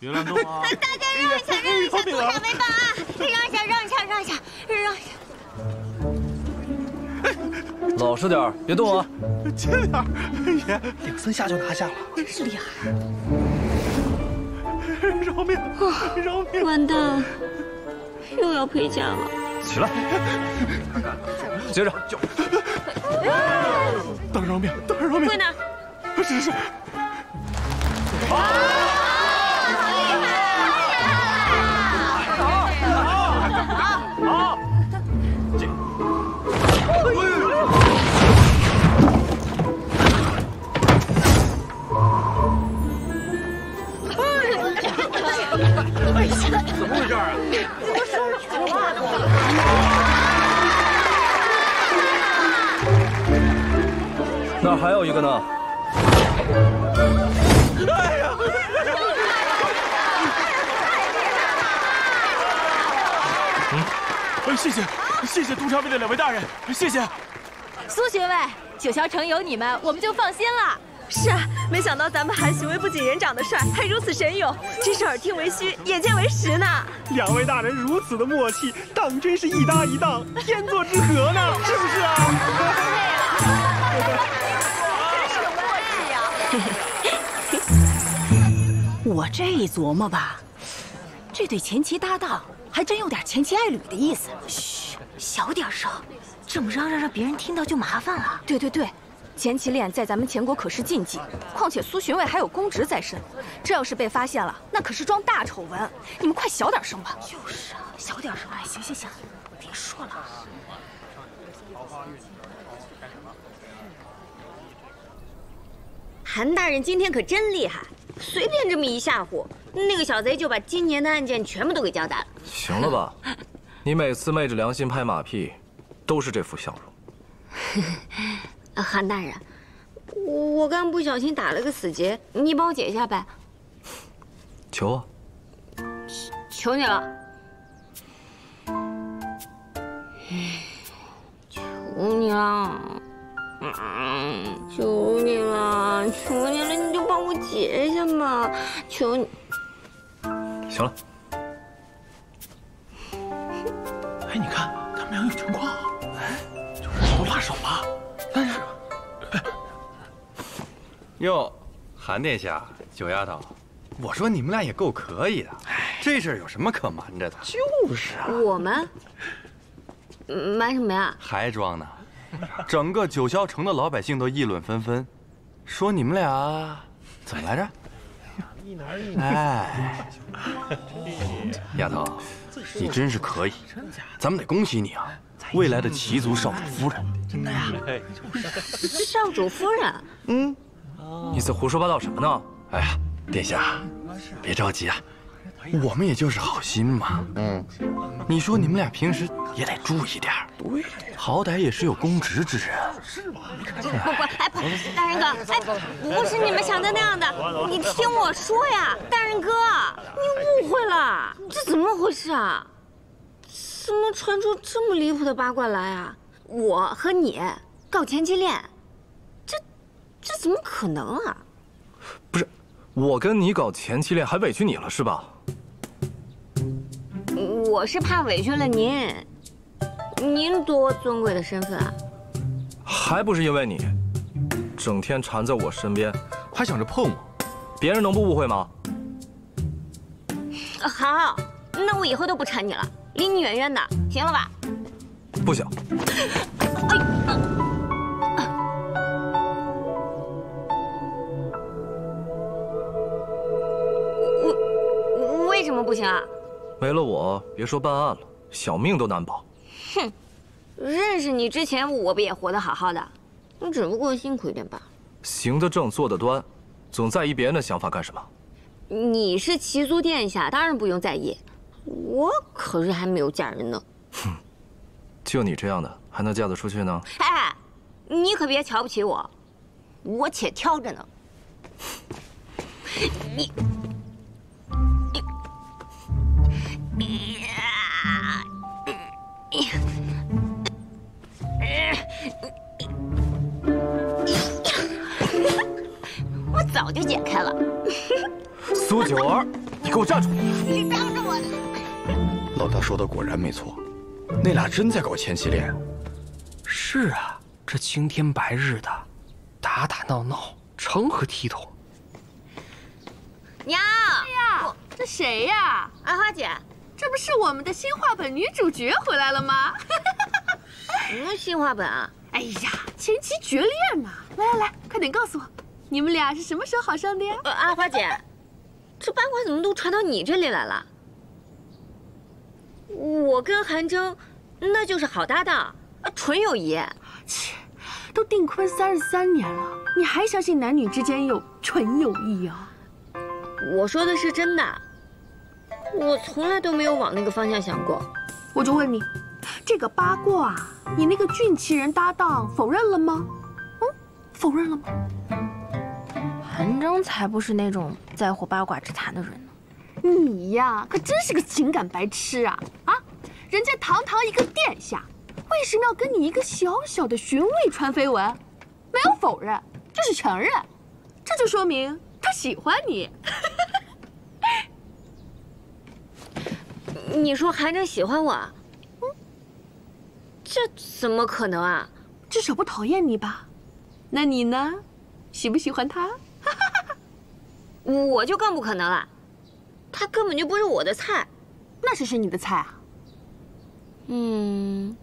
别乱动啊！大家让一下，让一下，多少为本啊！让一下，让一下，让一下，让一下。老实点别动啊！轻点爷，两三下就拿下了，真是厉害！饶命！饶命！完蛋了，又要赔价了。起来，接着。大人饶命！大人饶命！跪那。是是是。怎么回事啊？我受了苦了。那还有一个呢？哎呀！嗯，哎，谢谢，谢谢督察卫的两位大人，谢谢。苏学卫，九霄城有你们，我们就放心了。是啊，没想到咱们韩行为不仅人长得帅，还如此神勇，真是耳听为虚，眼见为实呢。两位大人如此的默契，当真是一搭一档，天作之合呢，是不是啊？真是有默契呀！我这一琢磨吧，这对前妻搭档还真有点前妻爱侣的意思。嘘，小点声，这么嚷嚷让别人听到就麻烦了。对对对。前妻恋在咱们前国可是禁忌，况且苏巡卫还有公职在身，这要是被发现了，那可是桩大丑闻。你们快小点声吧。就是啊，小点声。哎，行行行，别说了。韩大人今天可真厉害，随便这么一吓唬，那个小贼就把今年的案件全部都给交代了。行了吧，你每次昧着良心拍马屁，都是这副笑容。韩大人，我刚不小心打了个死结，你帮我解一下呗。求啊！求你了！求你了！求你了！求你了！你就帮我解一下嘛！求你！行了。哎，你看他们俩有情况，哎，就是都拉手了。但是，哟，韩殿下，九丫头，我说你们俩也够可以的，这事儿有什么可瞒着的？就是啊，我们瞒什么呀？还装呢？整个九霄城的老百姓都议论纷纷，说你们俩怎么来着？一男一女。哎，丫头，你真是可以，咱们得恭喜你啊！未来的齐族少主夫人，真的呀？少主夫人，嗯，你在胡说八道什么呢？哎呀，殿下，别着急啊，我们也就是好心嘛。嗯，你说你们俩平时也得注意点对，好歹也是有公职之人。是吧？不不不，哎，大人哥，哎，不是你们想的那样的，你听我说呀，大人哥，你误会了，这怎么回事啊？怎么传出这么离谱的八卦来啊？我和你搞前妻恋，这这怎么可能啊？不是，我跟你搞前妻恋还委屈你了是吧？我是怕委屈了您，您多尊贵的身份啊！还不是因为你，整天缠在我身边，还想着碰我，别人能不误会吗？好，那我以后都不缠你了。离你远远的，行了吧？不行。为为什么不行啊？没了我，别说办案了，小命都难保。哼，认识你之前，我不也活得好好的？你只不过辛苦一点罢了。行得正，坐得端，总在意别人的想法干什么？你是齐族殿下，当然不用在意。我可是还没有嫁人呢。哼，就你这样的，还能嫁得出去呢？哎，你可别瞧不起我，我且挑着呢。你，你，我早就解开了。苏九儿。你给我站住！你当着我的！老大说的果然没错，那俩真在搞前妻恋。是啊，这青天白日的，打打闹闹，成何体统？娘，哎呀，这谁呀？阿花姐，这不是我们的新画本女主角回来了吗？什么新画本啊？哎呀，前妻绝恋呐！来来来，快点告诉我，你们俩是什么时候好上的呀？呃，阿花姐，这八卦怎么都传到你这里来了？我跟韩征，那就是好搭档，纯友谊。切，都订婚三十三年了，你还相信男女之间有纯友谊啊？我说的是真的，我从来都没有往那个方向想过。我就问你。这个八卦，你那个俊奇人搭档否认了吗？嗯，否认了吗？韩征才不是那种在乎八卦之谈的人呢。你呀，可真是个情感白痴啊！啊，人家堂堂一个殿下，为什么要跟你一个小小的巡卫传绯闻？没有否认，就是承认，这就说明他喜欢你。你说韩征喜欢我？嗯这怎么可能啊？至少不讨厌你吧？那你呢？喜不喜欢他？我就更不可能了，他根本就不是我的菜。那谁是你的菜啊？嗯，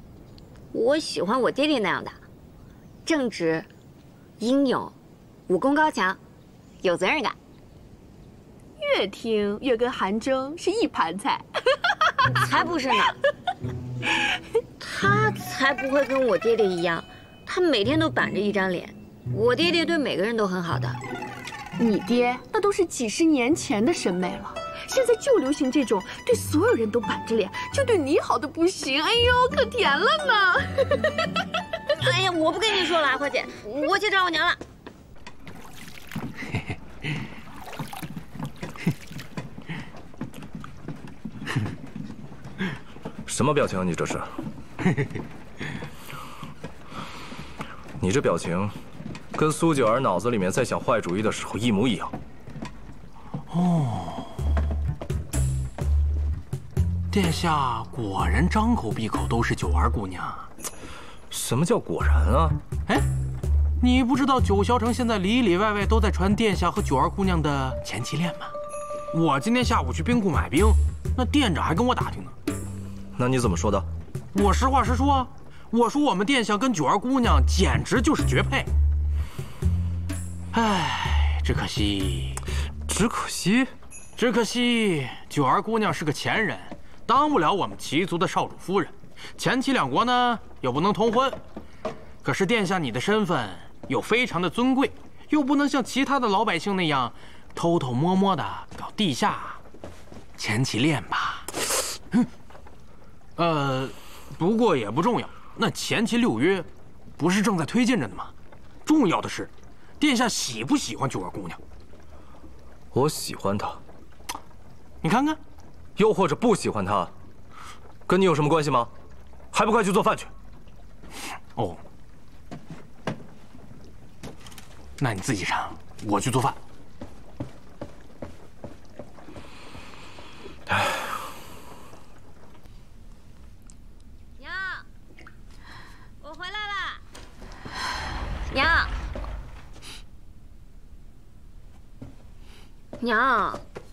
我喜欢我爹爹那样的，正直、英勇、武功高强、有责任感。越听越跟韩征是一盘菜。才不是呢。他才不会跟我爹爹一样，他每天都板着一张脸。我爹爹对每个人都很好的。你爹那都是几十年前的审美了，现在就流行这种对所有人都板着脸，就对你好的不行。哎呦，可甜了呢！哎呀，我不跟你说了，花姐，我去找我娘了。什么表情啊？你这是？你这表情，跟苏九儿脑子里面在想坏主意的时候一模一样。哦，殿下果然张口闭口都是九儿姑娘。什么叫果然啊？哎，你不知道九霄城现在里里外外都在传殿下和九儿姑娘的前妻恋吗？我今天下午去兵库买兵，那店长还跟我打听呢。那你怎么说的？我实话实说，我说我们殿下跟九儿姑娘简直就是绝配。唉，只可惜，只可惜，只可惜九儿姑娘是个前人，当不了我们齐族的少主夫人。前齐两国呢又不能通婚，可是殿下你的身份又非常的尊贵，又不能像其他的老百姓那样偷偷摸摸的搞地下前妻恋吧？呃，不过也不重要。那前期六约，不是正在推进着呢吗？重要的是，殿下喜不喜欢九儿姑娘？我喜欢她。你看看，又或者不喜欢他，跟你有什么关系吗？还不快去做饭去！哦，那你自己尝，我去做饭。娘。我回来了娘，娘，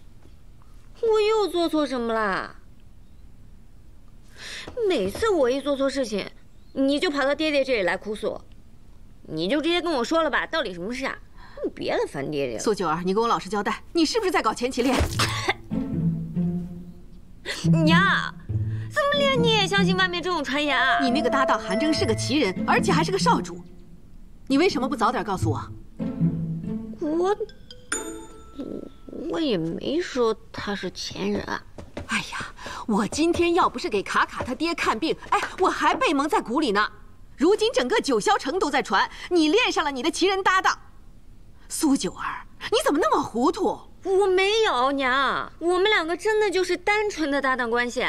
我又做错什么了？每次我一做错事情，你就跑到爹爹这里来哭诉，你就直接跟我说了吧，到底什么事啊？你别来烦爹爹了。苏九儿，你跟我老实交代，你是不是在搞前妻恋？娘，怎么连你也相信外面这种传言啊？你那个搭档韩征是个奇人，而且还是个少主。你为什么不早点告诉我？我我也没说他是前人啊。哎呀，我今天要不是给卡卡他爹看病，哎，我还被蒙在鼓里呢。如今整个九霄城都在传你恋上了你的奇人搭档苏九儿，你怎么那么糊涂？我没有娘，我们两个真的就是单纯的搭档关系。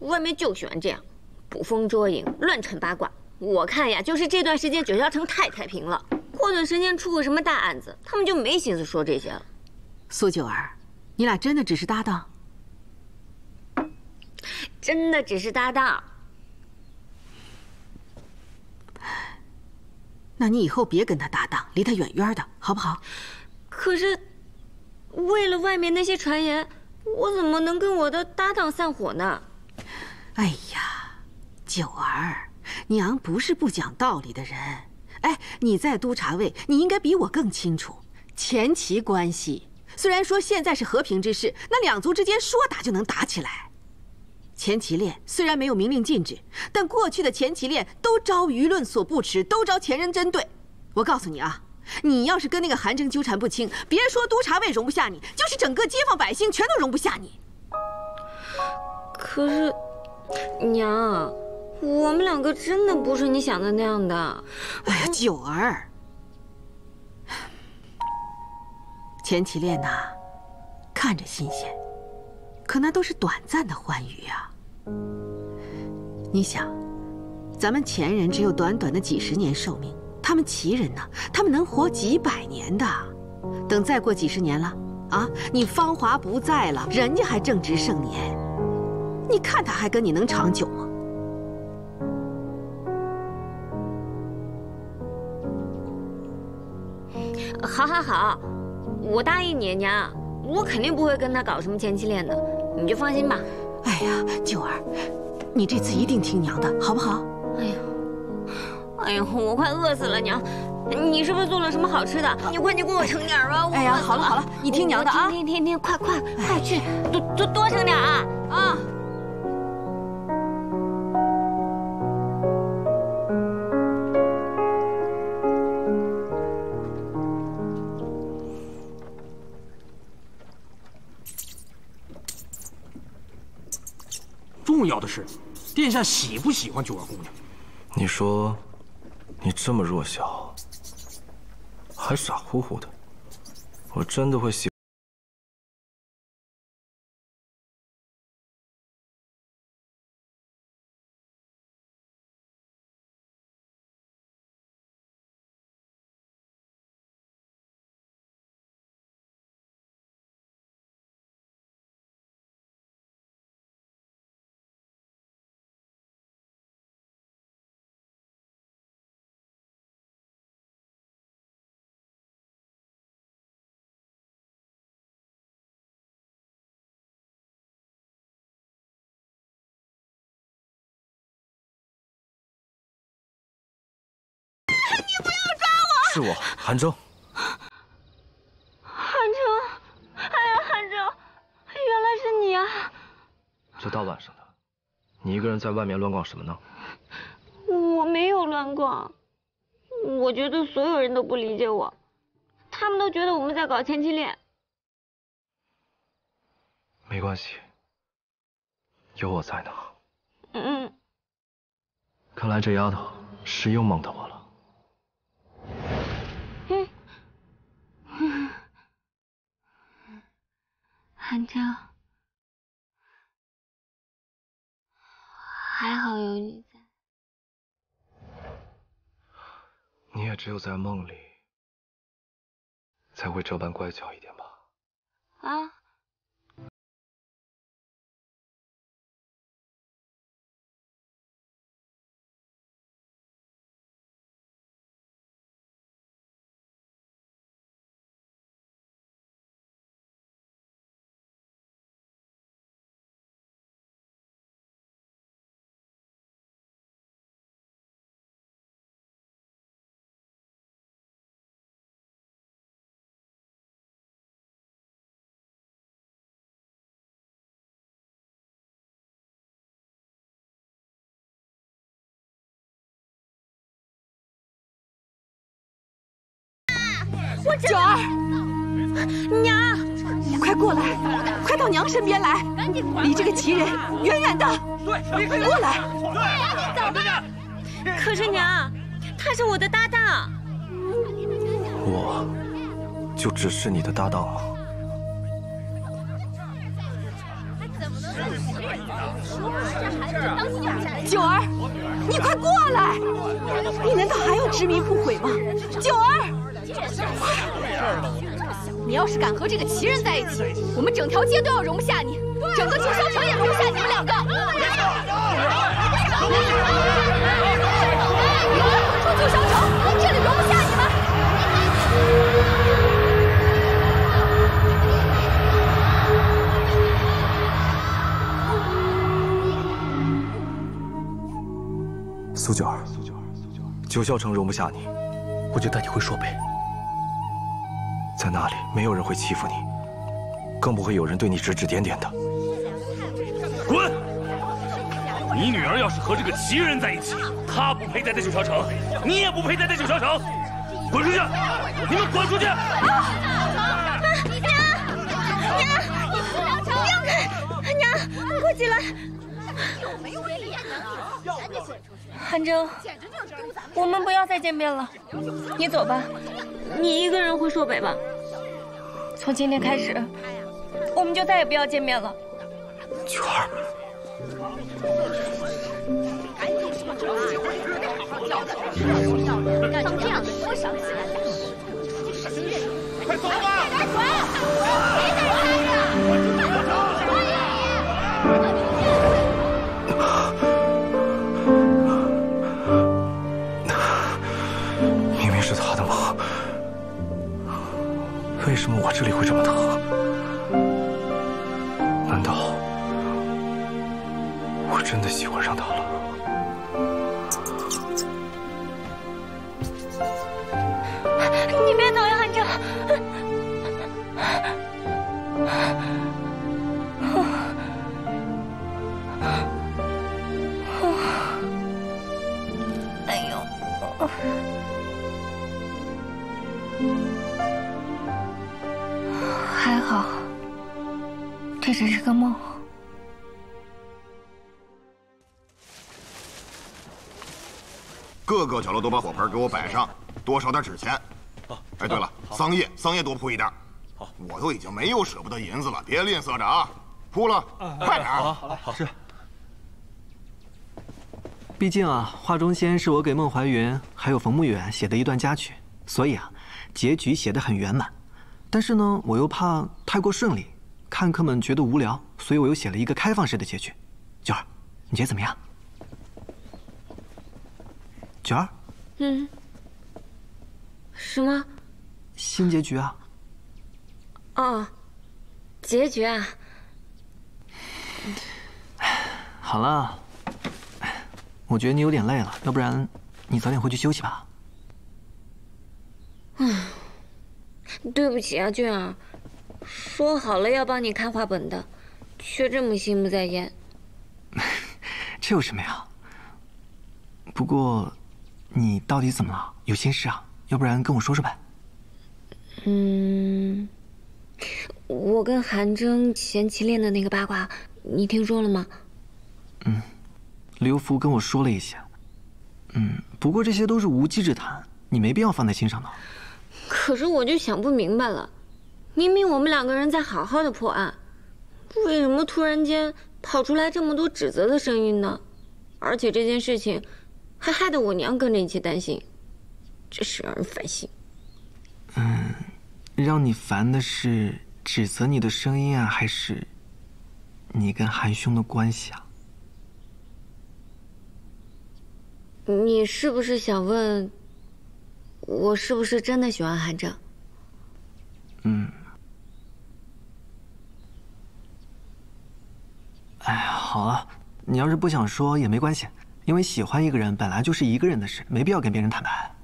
外面就喜欢这样，捕风捉影，乱传八卦。我看呀，就是这段时间九霄城太太平了，过段时间出个什么大案子，他们就没心思说这些了。苏九儿，你俩真的只是搭档？真的只是搭档。那你以后别跟他搭档，离他远远的，好不好？可是，为了外面那些传言，我怎么能跟我的搭档散伙呢？哎呀，九儿，娘不是不讲道理的人。哎，你在督察卫，你应该比我更清楚前妻关系。虽然说现在是和平之事，那两族之间说打就能打起来。前旗恋虽然没有明令禁止，但过去的前旗恋都招舆论所不齿，都招前人针对。我告诉你啊，你要是跟那个韩征纠缠不清，别说督察卫容不下你，就是整个街坊百姓全都容不下你。可是，娘，我们两个真的不是你想的那样的。哎呀，九儿，前旗链呐，看着新鲜。可那都是短暂的欢愉啊！你想，咱们前人只有短短的几十年寿命，他们齐人呢，他们能活几百年的。等再过几十年了，啊，你芳华不在了，人家还正值盛年，你看他还跟你能长久吗？好，好，好，我答应你，娘，我肯定不会跟他搞什么前妻恋的。你就放心吧。哎呀，九儿，你这次一定听娘的，好不好？哎呀，哎呀，我快饿死了，娘，你是不是做了什么好吃的？你快去给我盛点吧。哎呀，好了好了，你听娘的啊！听听听，快快快去，多多多盛点啊啊！重要的是，殿下喜不喜欢九儿姑娘？你说，你这么弱小，还傻乎乎的，我真的会喜？是我，韩征。韩征，哎呀，韩征，原来是你啊！这大晚上的，你一个人在外面乱逛什么呢？我没有乱逛，我觉得所有人都不理解我，他们都觉得我们在搞前妻恋。没关系，有我在呢。嗯。看来这丫头是又梦到我了。韩征，还好有你在。你也只有在梦里，才会这般乖巧一点吧？啊。九儿，娘，你快过来，快到娘身边来，离这个奇人远远的。对，过来。走吧。可是娘，他是我的搭档。我，就只是你的搭档吗？九儿，你快过来！你难道还要执迷不悔吗？九儿。你要是敢和这个奇人在一起，我们整条街都要容不下你，整个九霄城也容不下你们两个。出九霄城，这里容不下你们。苏九儿，九霄城容不下你，我就带你回朔北，没有人会欺负你，更不会有人对你指指点点的。滚！你女儿要是和这个奇人在一起，她不配待在九霄城，你也不配待在九霄城，滚出去！你们滚出去！娘，娘，娘，快起来！韩征，我们不要再见面了，你走吧，你一个人回朔北吧。从今天开始，我们就再也不要见面了。九儿，干成这样的多伤心啊！快走吧！别在这待着！明为什么我这里会这么疼？难道我真的喜欢上他了？各个角落都把火盆给我摆上，多烧点纸钱。哎，对了，桑叶，桑叶多铺一点。好，我都已经没有舍不得银子了，别吝啬着啊！铺了，快点！好，好，好，是。毕竟啊，《画中仙》是我给孟怀云还有冯慕远写的一段佳曲，所以啊，结局写得很圆满。但是呢，我又怕太过顺利，看客们觉得无聊，所以我又写了一个开放式的结局。九儿，你觉得怎么样？九儿，嗯，什么？新结局啊？哦，结局啊？好了，我觉得你有点累了，要不然你早点回去休息吧。嗯，对不起啊，俊儿，说好了要帮你看画本的，却这么心不在焉。这有什么呀？不过，你到底怎么了？有心事啊？要不然跟我说说呗。嗯，我跟韩征前期练的那个八卦，你听说了吗？嗯，刘福跟我说了一些。嗯，不过这些都是无稽之谈，你没必要放在心上的。可是我就想不明白了，明明我们两个人在好好的破案，为什么突然间跑出来这么多指责的声音呢？而且这件事情还害得我娘跟着一起担心，真是让人烦心。嗯，让你烦的是指责你的声音啊，还是你跟韩兄的关系啊？你是不是想问，我是不是真的喜欢韩正？嗯。哎，好了，你要是不想说也没关系，因为喜欢一个人本来就是一个人的事，没必要跟别人坦白。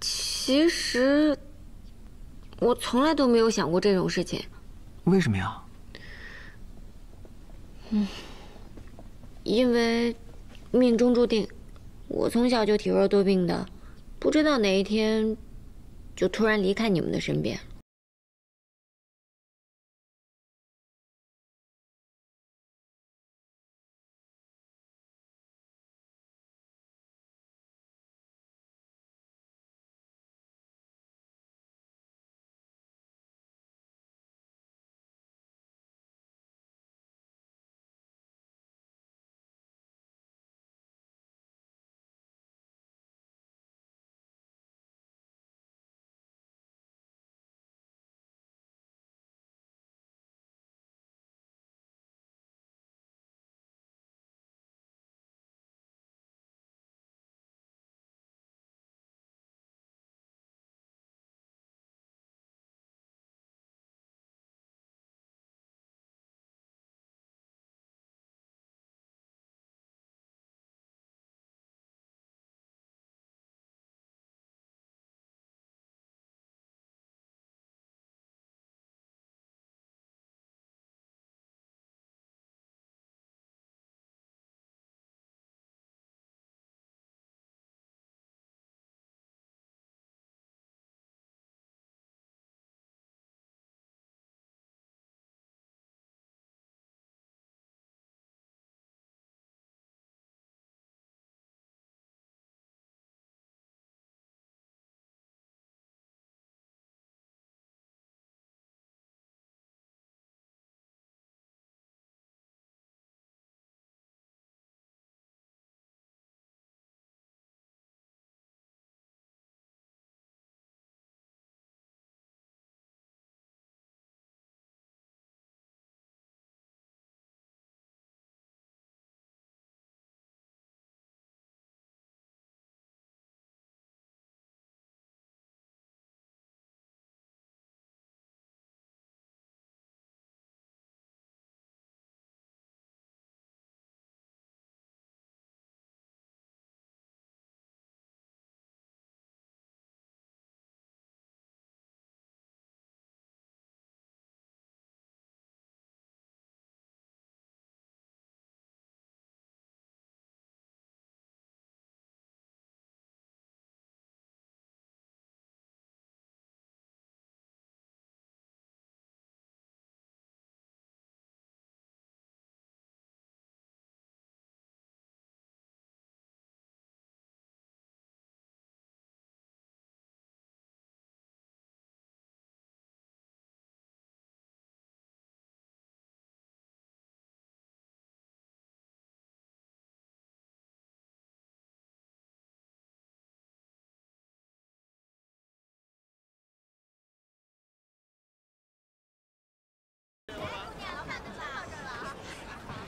其实，我从来都没有想过这种事情。为什么呀？嗯，因为命中注定，我从小就体弱多病的，不知道哪一天就突然离开你们的身边。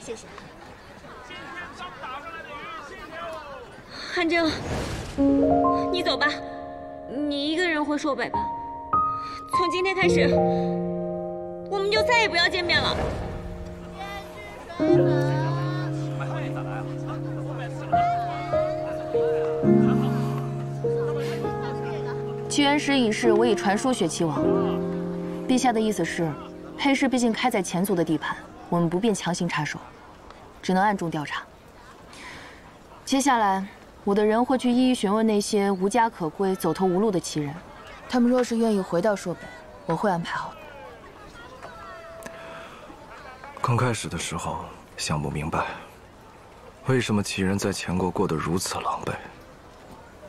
谢谢。韩正，你走吧，你一个人回朔北吧。从今天开始，我们就再也不要见面了。屈原师已逝，我已传书雪齐王。陛下的意思是，黑市毕竟开在前族的地盘，我们不便强行插手，只能暗中调查。接下来，我的人会去一一询问那些无家可归、走投无路的奇人，他们若是愿意回到朔北，我会安排好。刚开始的时候想不明白，为什么齐人在前国过得如此狼狈，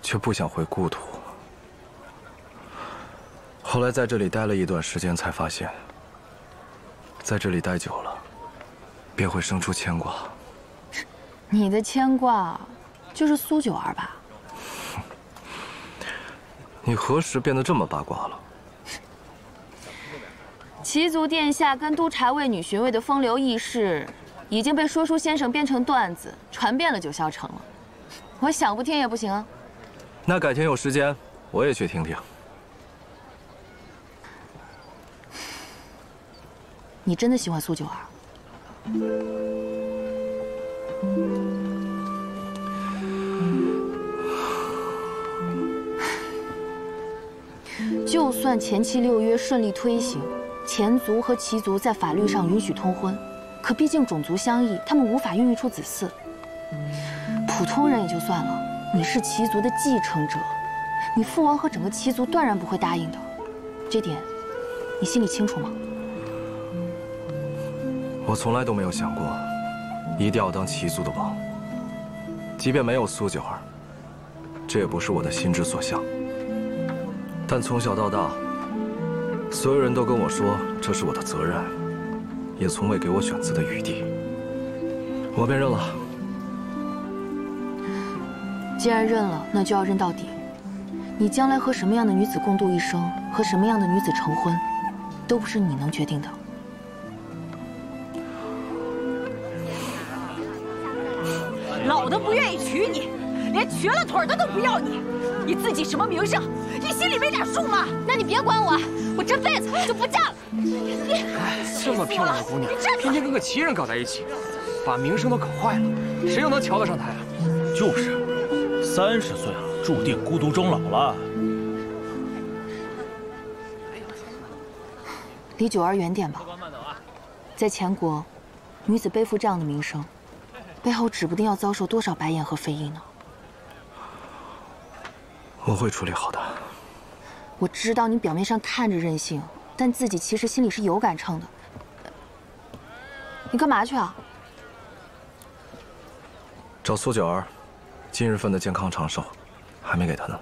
却不想回故土。后来在这里待了一段时间，才发现，在这里待久了，便会生出牵挂。你的牵挂，就是苏九儿吧？你何时变得这么八卦了？齐族殿下跟督察卫女巡卫的风流轶事，已经被说书先生编成段子，传遍了九霄城了。我想不听也不行啊。那改天有时间，我也去听听。你真的喜欢苏九儿？就算前期六约顺利推行，前族和齐族在法律上允许通婚，可毕竟种族相异，他们无法孕育出子嗣。普通人也就算了，你是齐族的继承者，你父王和整个齐族断然不会答应的，这点你心里清楚吗？我从来都没有想过，一定要当齐族的王。即便没有苏九儿，这也不是我的心之所向。但从小到大，所有人都跟我说这是我的责任，也从未给我选择的余地。我便认了。既然认了，那就要认到底。你将来和什么样的女子共度一生，和什么样的女子成婚，都不是你能决定的。瘸了腿的都不要你，你自己什么名声？你心里没点数吗？那你别管我，我这辈子就不嫁了。你这么漂亮的姑娘，天天跟个奇人搞在一起，把名声都搞坏了，谁又能瞧得上她呀？就是，三十岁了，注定孤独终老了。离九儿远点吧，在前国，女子背负这样的名声。背后指不定要遭受多少白眼和非议呢。我会处理好的。我知道你表面上看着任性，但自己其实心里是有杆秤的。你干嘛去啊？找苏九儿，今日份的健康长寿，还没给她呢。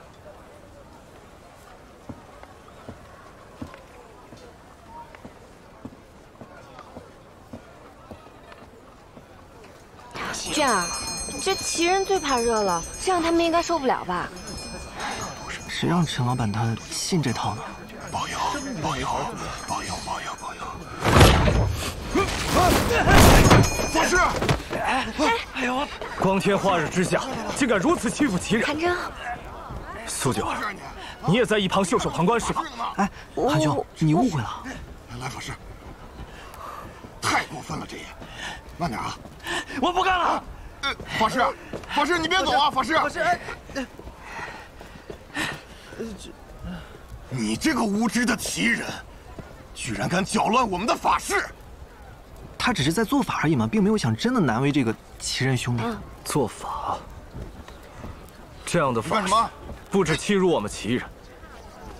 俊儿，这齐人最怕热了，这样他们应该受不了吧？谁让陈老板他信这套呢？保佑，保佑，保佑，保佑，保佑！法师，哎，哎呦！光天化日之下，竟敢如此欺负齐人！韩正，苏九儿，你也在一旁袖手旁观是吧？哎，韩兄，你误会了。来，法师，太过分了，这也。慢点啊！我不干了。法师，法师，你别走啊！法师，法师，你这个无知的奇人，居然敢搅乱我们的法事！他只是在做法而已嘛，并没有想真的难为这个奇人兄弟。做法？这样的法干什么？不止欺辱我们奇人，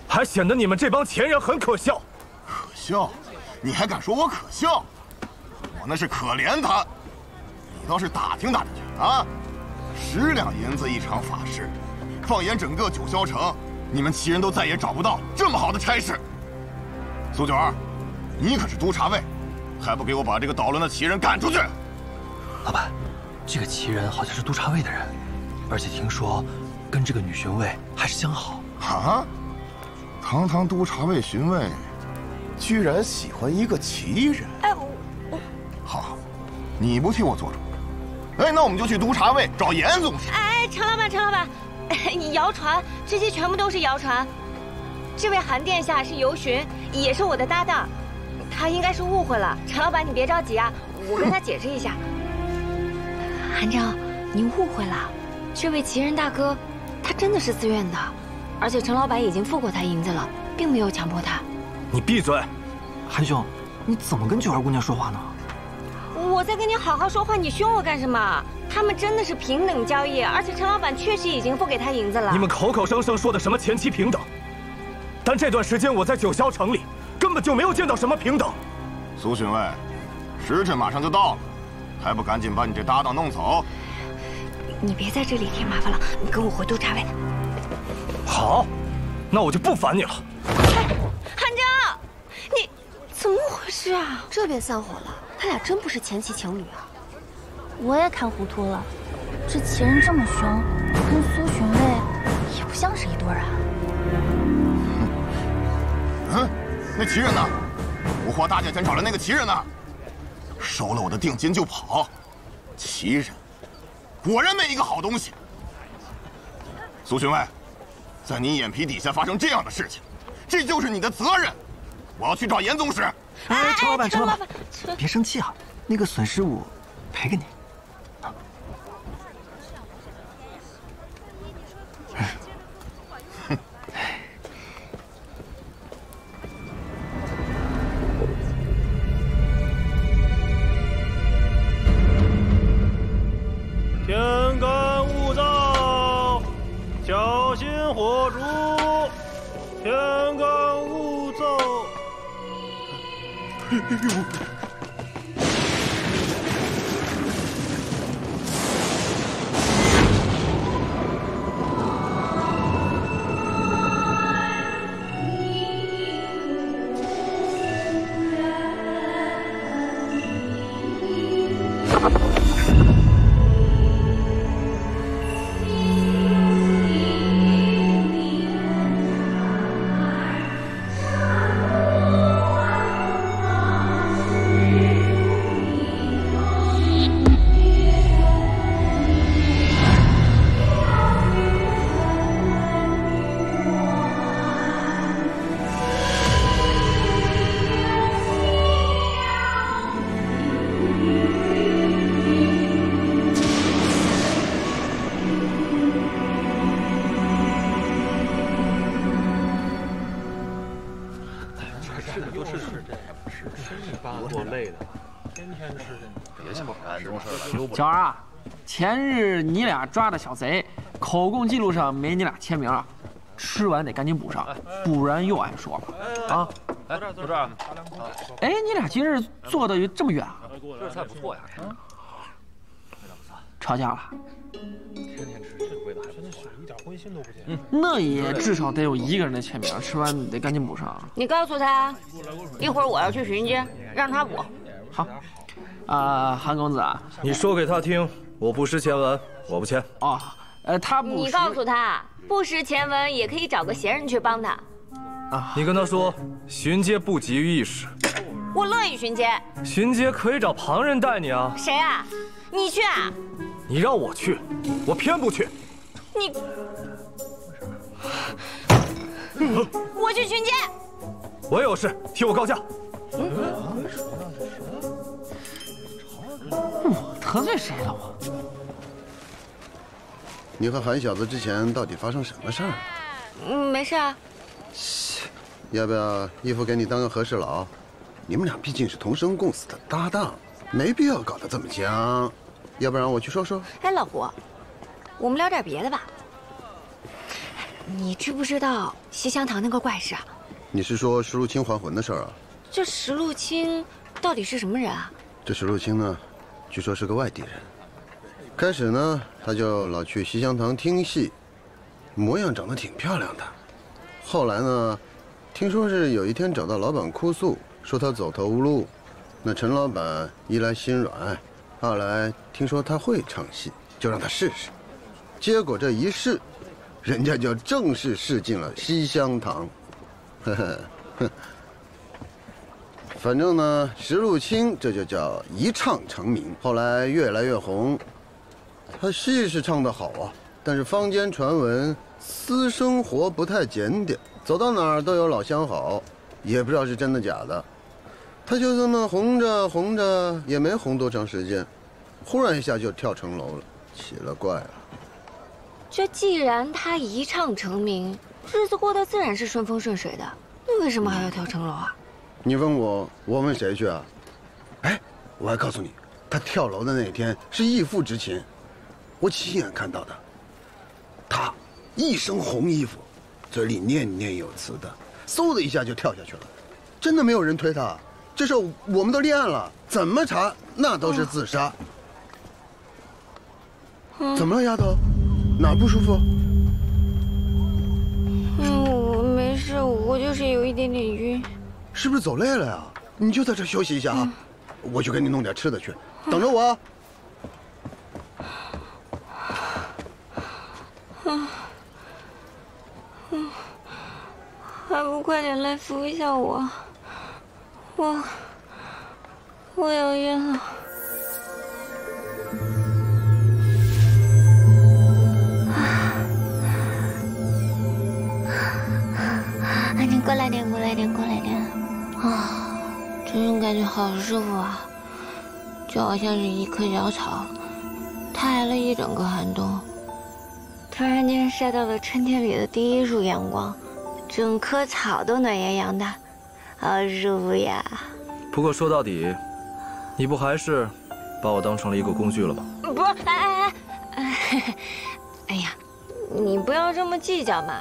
还显得你们这帮前人很可笑。可笑？你还敢说我可笑？我那是可怜他。你倒是打听打听去啊！十两银子一场法事，放眼整个九霄城，你们齐人都再也找不到这么好的差事。苏九儿，你可是督察卫，还不给我把这个捣乱的齐人赶出去！老板，这个齐人好像是督察卫的人，而且听说跟这个女巡卫还是相好。啊！堂堂督察卫巡卫，居然喜欢一个齐人！哎，我我好。你不替我做主，哎，那我们就去督察卫找严总使。哎，陈老板，陈老板，你谣传，这些全部都是谣传。这位韩殿下是游巡，也是我的搭档，他应该是误会了。陈老板，你别着急啊，我跟他解释一下。韩章，你误会了，这位奇人大哥，他真的是自愿的，而且陈老板已经付过他银子了，并没有强迫他。你闭嘴，韩兄，你怎么跟九儿姑娘说话呢？我在跟你好好说话，你凶我干什么？他们真的是平等交易，而且陈老板确实已经付给他银子了。你们口口声声说的什么前期平等，但这段时间我在九霄城里根本就没有见到什么平等。苏巡卫，时辰马上就到了，还不赶紧把你这搭档弄走？你别在这里添麻烦了，你跟我回督察卫。好，那我就不烦你了。哎韩正，你怎么回事啊？这边散伙了，他俩真不是前妻情侣啊！我也看糊涂了，这奇人这么凶，跟苏巡卫也不像是一对啊。嗯，那奇人呢？五花大价钱找来那个奇人呢？收了我的定金就跑，奇人果然没一个好东西。苏巡卫，在你眼皮底下发生这样的事情，这就是你的责任。我要去找严总使。哎，陈老板，陈老板，别生气啊，那个损失我赔给你。天干物燥，小心火烛。天干物燥。哎呦！前日你俩抓的小贼，口供记录上没你俩签名啊，吃完得赶紧补上，不然又挨说了啊。哎，坐这儿。哎，你俩今日坐的这么远啊？这菜不错呀。吵架了？天天吃这味道，真的是一点荤腥都不见。嗯，那也至少得有一个人的签名，吃完得赶紧补上。你告诉他，一会儿我要去巡街，让他补。好。啊，韩公子，你说给他听，我不识前文，我不签。哦，呃，他不。你告诉他，不识前文也可以找个闲人去帮他。啊，你跟他说，巡街不急于一时。我乐意巡街。巡街可以找旁人带你啊。谁啊？你去啊？你让我去，我偏不去。你，我去巡街。我有事，替我告假。我得罪谁了？我。你和韩小子之前到底发生什么事儿？嗯，没事啊。要不要义父给你当个和事佬？你们俩毕竟是同生共死的搭档，没必要搞得这么僵。要不然我去说说。哎，老胡，我们聊点别的吧。你知不知道西厢堂那个怪事啊？你是说石路清还魂的事儿啊？这石路清到底是什么人啊？这石路清呢，据说是个外地人。开始呢，他就老去西厢堂听戏，模样长得挺漂亮的。后来呢，听说是有一天找到老板哭诉，说他走投无路。那陈老板一来心软。二来听说他会唱戏，就让他试试。结果这一试，人家就正式试进了西厢堂。呵呵，哼。反正呢，石露清这就叫一唱成名，后来越来越红。他戏是唱得好啊，但是坊间传闻私生活不太检点，走到哪儿都有老相好，也不知道是真的假的。他就这么红着红着，也没红多长时间，忽然一下就跳城楼了，奇了怪了。这既然他一唱成名，日子过得自然是顺风顺水的，那为什么还要跳城楼啊？你问我，我问谁去啊？哎，我还告诉你，他跳楼的那天是义父执勤，我亲眼看到的。他一身红衣服，嘴里念念有词的，嗖的一下就跳下去了，真的没有人推他。这事我们都立案了，怎么查那都是自杀。怎么了，丫头？哪不舒服？嗯，我没事，我就是有一点点晕。是不是走累了呀？你就在这休息一下啊，我去给你弄点吃的去，等着我啊。嗯，嗯，还不快点来扶一下我，我我要晕了。啊，你过来点，过来点，过来点。啊，这种感觉好舒服啊，就好像是一棵小草，它挨了一整个寒冬，突然间晒到了春天里的第一束阳光，整棵草都暖洋洋的，好舒服呀。不过说到底，你不还是把我当成了一个工具了吗？不是，哎哎哎，哎呀，你不要这么计较嘛。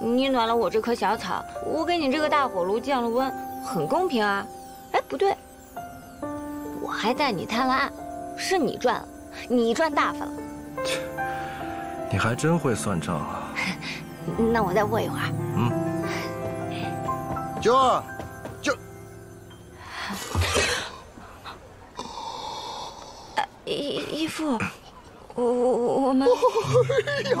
你暖了我这棵小草，我给你这个大火炉降了温，很公平啊。哎，不对，我还带你贪了案，是你赚了，你赚大发了。切，你还真会算账啊。那我再握一会儿。嗯。九儿，九。义义父，我我我们。哎呀！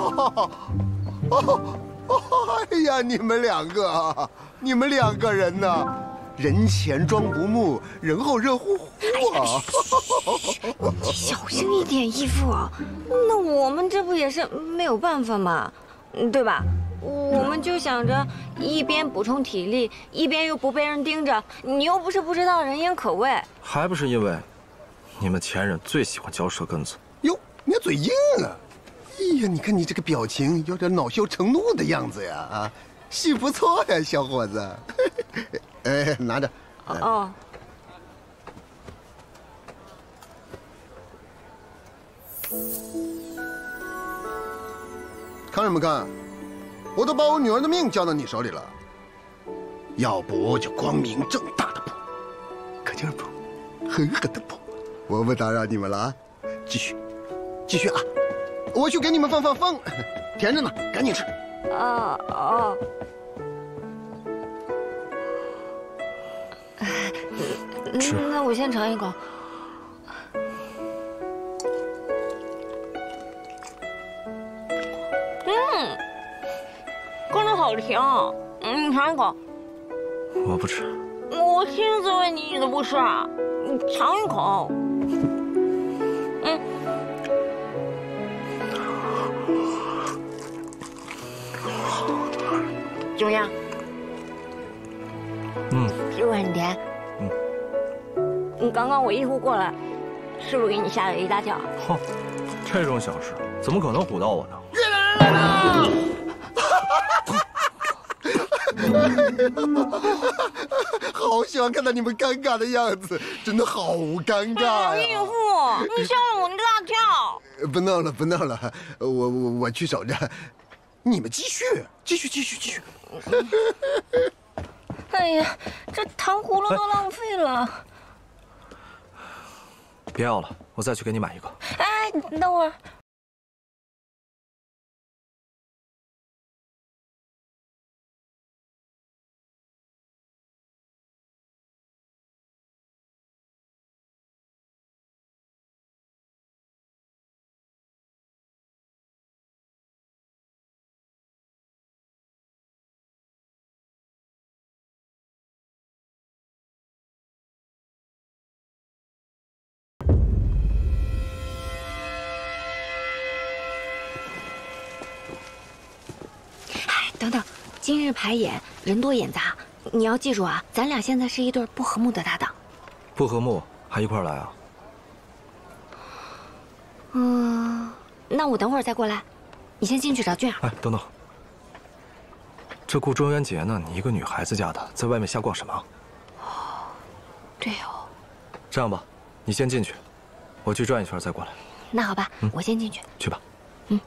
哎呀，你们两个，你们两个人呢？人前装不木，人后热乎乎啊！你小心一点，义父。那我们这不也是没有办法嘛，对吧？我们就想着一边补充体力，一边又不被人盯着。你又不是不知道人言可畏，还不是因为你们前任最喜欢嚼舌根子。哟，你嘴硬啊！哎呀，你看你这个表情，有点恼羞成怒的样子呀！啊，戏不错呀，小伙子。哎，拿着。哦。看什么看？我都把我女儿的命交到你手里了，要不就光明正大的补，可劲儿补，狠狠的补。我不打扰你们了啊，继续，继续啊！我去给你们放放风，甜着呢，赶紧吃。啊啊！吃。那我先尝一口。嗯，真的好甜啊！嗯，你尝一口。我不吃。我亲自喂你，你都不吃啊？你尝一口。怎么样？嗯，是不是很甜？嗯。你刚刚我一呼过来，是不是给你吓了一大跳？哼，这种小事怎么可能唬到我呢？越南人来了！好喜欢看到你们尴尬的样子，真的好尴尬呀！义父，你吓了我一大跳。不闹了，不闹了，我我我去守着。你们继续，继续，继续，继续。哎呀，这糖葫芦都浪费了。别要了，我再去给你买一个。哎，你等会儿。等等，今日排演人多眼杂，你要记住啊，咱俩现在是一对不和睦的搭档。不和睦还一块来啊？嗯，那我等会儿再过来，你先进去找俊儿。哎，等等，这过中元节呢，你一个女孩子家的，在外面瞎逛什么？哦对哦。这样吧，你先进去，我去转一圈再过来。那好吧，我先进去。去吧。嗯。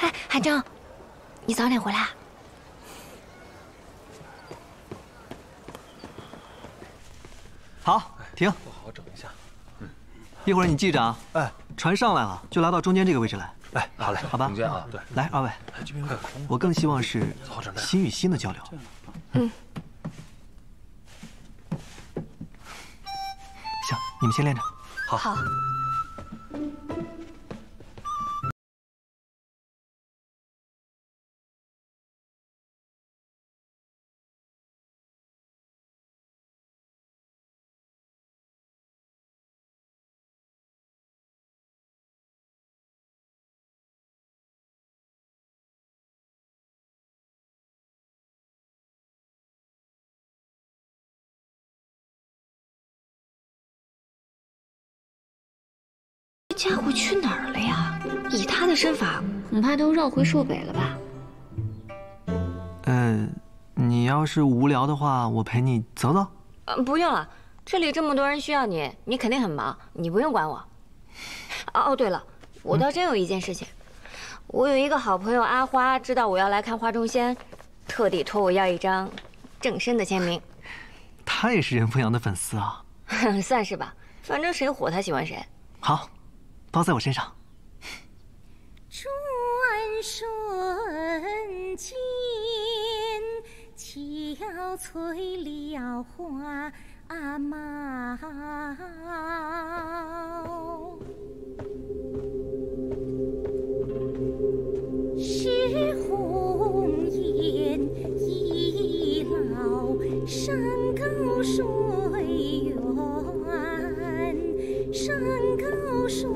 哎，海正，你早点回来。好，停。不好好整一下。嗯。一会儿你记着啊。哎，船上来了就拉到中间这个位置来。哎，好嘞，好吧。中间啊，对。来，二位。这边有点空。我更希望是心与心的交流。嗯。行，你们先练着。好。好。家伙去哪儿了呀？以他的身法，恐怕都绕回朔北了吧？嗯，你要是无聊的话，我陪你走走。嗯，不用了，这里这么多人需要你，你肯定很忙，你不用管我。哦哦，对了，我倒真有一件事情，我有一个好朋友阿花，知道我要来看花中仙，特地托我要一张正身的签名。他也是任风阳的粉丝啊？算是吧，反正谁火他喜欢谁。好。包在我身上。转瞬间，憔悴了花貌。是红颜易老，山高水远，山高水。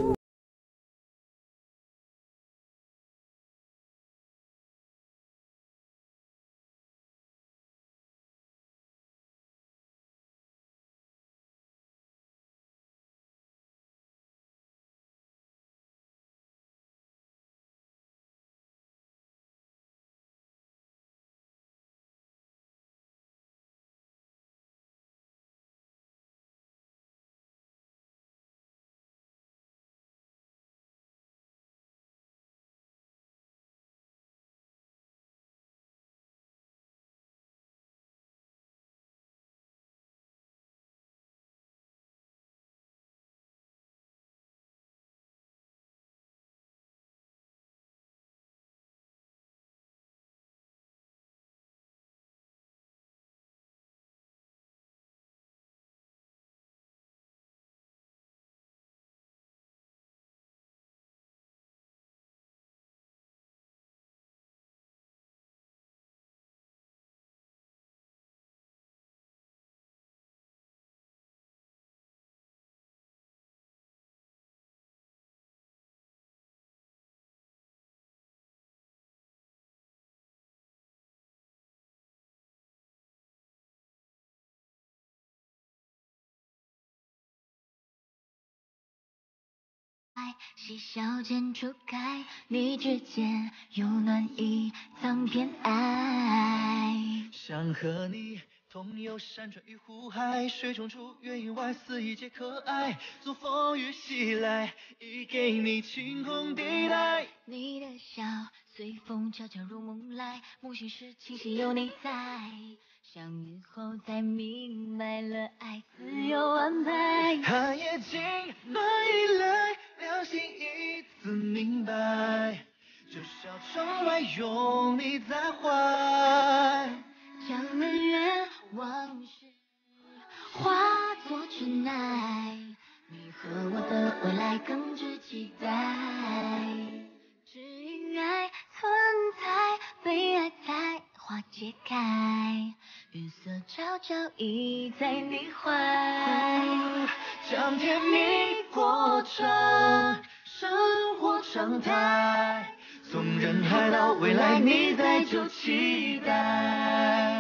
嬉笑间初开，你指尖有暖意藏偏爱。想和你同游山川与湖海，水中出月影外肆意皆可爱。纵风雨袭来，已给你晴空地带。你的笑随风悄悄入梦来，梦醒时清醒有你在。相遇后才明白了爱自有安排。寒夜静，暖意来。两心一次明白，就笑窗外拥你在怀，将恩怨往事化作尘埃，你和我的未来更值期待。只因爱存在，被爱才花解开，月色悄悄倚在你怀。将甜蜜过成生活常态，从人海到未来，你在就期待。